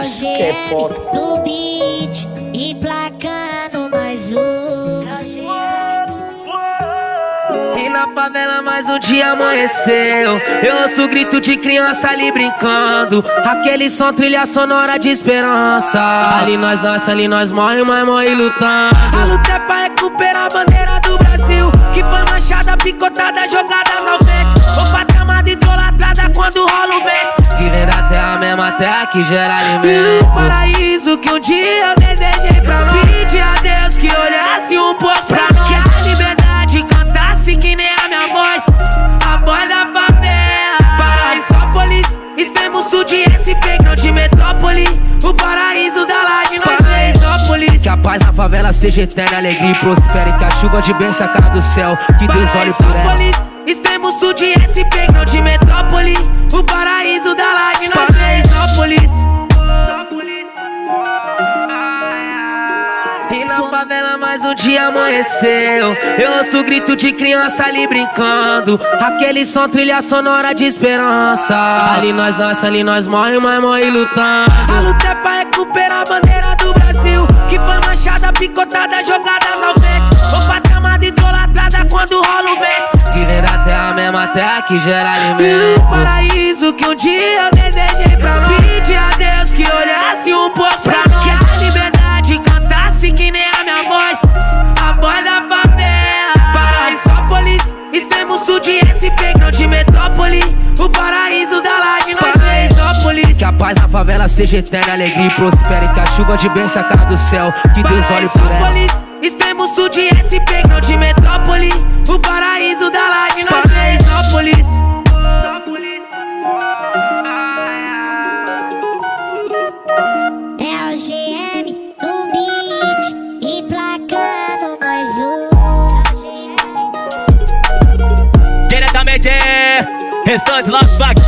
É GM no beat e placando mais um. E na favela mais um dia amanheceu. Eu ouço o grito de criança ali brincando. Aquele som trilha sonora de esperança. Ali nós nasce, ali nós morre, mas morre lutando. A luta é pra recuperar a bandeira do Brasil Que foi manchada, picotada, jogada terra que gera alimento. O paraíso que um dia eu desejei pra nós? Pedir a Deus que olhasse um pouco pra nós. Que a liberdade cantasse que nem a minha voz. A voz da favela. Paraisópolis, extremo sul de SP, grande metrópole. O paraíso da laje, nós Que a paz na favela seja eterna, alegria e prospere. Que a chuva de bênção caia do céu, que Deus olhe por ela. Extremo sul de SP, grande metrópole. O paraíso da laje, nós E na favela mais um dia amanheceu. Eu ouço o grito de criança ali brincando. Aquele som trilha sonora de esperança. Ali nós nasce, ali nós morre, mas morre lutando. A luta é pra recuperar a bandeira do Brasil Que foi manchada, picotada, jogada ao vento Ou patamada idolatrada quando rola o vento. Que vem da terra, mesma terra que gera alimento O paraíso que um dia favela seja eterna, alegria e prospere Que a chuva de bênção caia do céu, que Deus olhe por ela. Extremo sul de SP, grande metrópole O paraíso da laje, nós Paraisópolis É o GM no beat e placando mais um. Diretamente, restante Love Back.